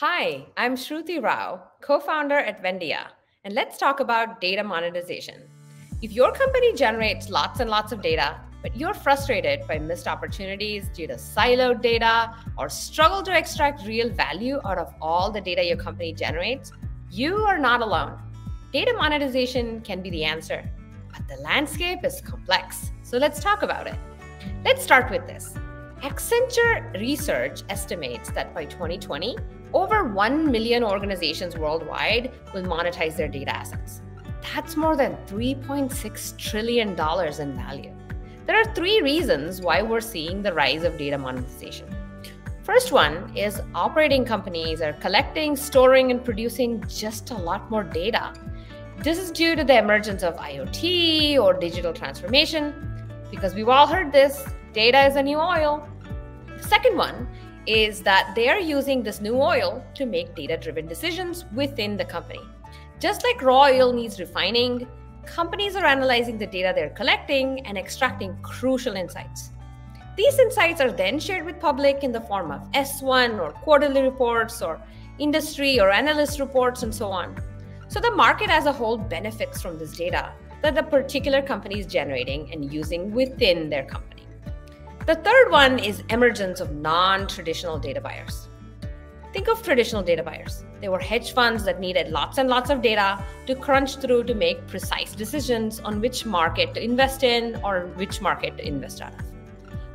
Hi, I'm Shruthi Rao, co founder at Vendia, and let's talk about data monetization. If your company generates lots and lots of data, but you're frustrated by missed opportunities due to siloed data or struggle to extract real value out of all the data your company generates, you are not alone. Data monetization can be the answer, but the landscape is complex. So let's talk about it. Let's start with this. Accenture Research estimates that by 2020, over 1 million organizations worldwide will monetize their data assets. That's more than $3.6 trillion in value. There are three reasons why we're seeing the rise of data monetization. First one is operating companies are collecting, storing, and producing just a lot more data. This is due to the emergence of IoT or digital transformation. Because we've all heard this data is a new oil. The second one is that they are using this new oil to make data driven decisions within the company. Just like raw oil needs refining, companies are analyzing the data they're collecting and extracting crucial insights. These insights are then shared with public in the form of S1 or quarterly reports or industry or analyst reports and so on. So the market as a whole benefits from this data that the particular company is generating and using within their company. The third one is emergence of non-traditional data buyers. Think of traditional data buyers. They were hedge funds that needed lots and lots of data to crunch through to make precise decisions on which market to invest in or which market to invest out of.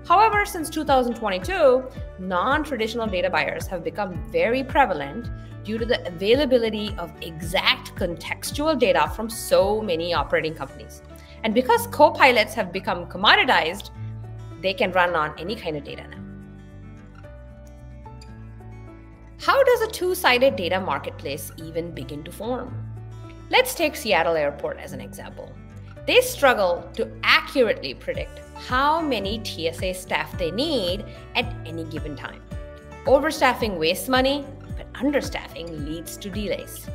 However, since 2022, non traditional data buyers have become very prevalent due to the availability of exact contextual data from so many operating companies. And because co pilots have become commoditized, they can run on any kind of data now. How does a two sided data marketplace even begin to form? Let's take Seattle Airport as an example. They struggle to accurately predict how many TSA staff they need at any given time. Overstaffing wastes money, but understaffing leads to delays.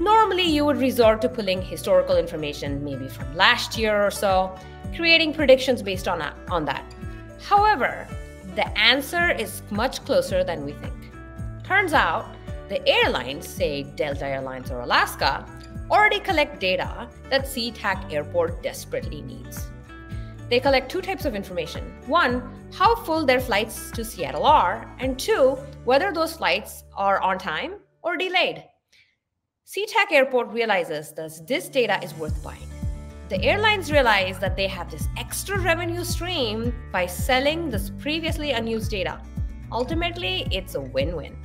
Normally, you would resort to pulling historical information, maybe from last year or so, creating predictions based on, on that. However, the answer is much closer than we think. Turns out, the airlines, say Delta Airlines or Alaska, already collect data that SeaTac Airport desperately needs. They collect two types of information. One, how full their flights to Seattle are, and two, whether those flights are on time or delayed. SeaTac Airport realizes that this data is worth buying the airlines realize that they have this extra revenue stream by selling this previously unused data. Ultimately, it's a win win.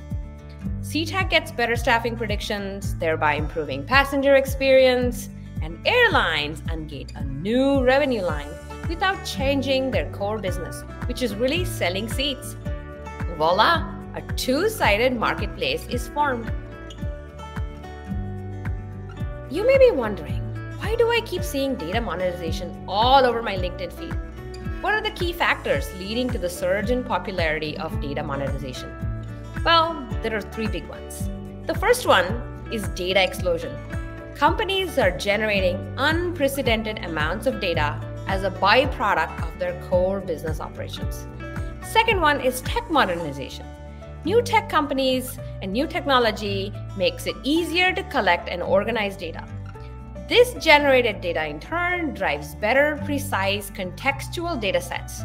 SeaTac gets better staffing predictions, thereby improving passenger experience, and airlines ungate a new revenue line without changing their core business, which is really selling seats. Voila, a two sided marketplace is formed. You may be wondering, why do I keep seeing data monetization all over my LinkedIn feed? What are the key factors leading to the surge in popularity of data monetization? Well, there are three big ones. The first one is data explosion. Companies are generating unprecedented amounts of data as a byproduct of their core business operations. Second one is tech modernization. New tech companies and new technology makes it easier to collect and organize data. This generated data in turn drives better, precise, contextual data sets.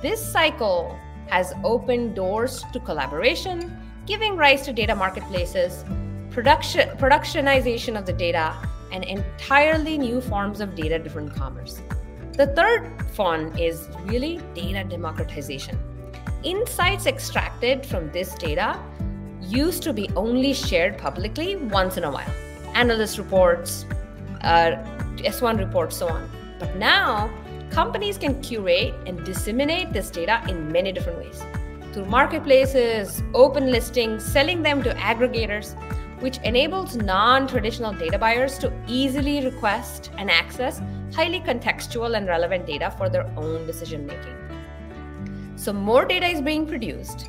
This cycle has opened doors to collaboration, giving rise to data marketplaces, production, productionization of the data, and entirely new forms of data driven commerce. The third fun is really data democratization. Insights extracted from this data used to be only shared publicly once in a while. Analyst reports, uh, S1 reports, so on. But now, companies can curate and disseminate this data in many different ways through marketplaces, open listings, selling them to aggregators, which enables non traditional data buyers to easily request and access highly contextual and relevant data for their own decision making. So, more data is being produced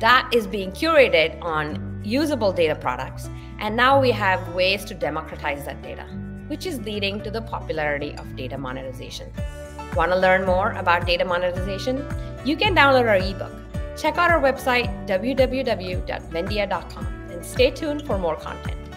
that is being curated on usable data products, and now we have ways to democratize that data which is leading to the popularity of data monetization. Want to learn more about data monetization? You can download our ebook. Check out our website, www.vendia.com, and and stay tuned for more content.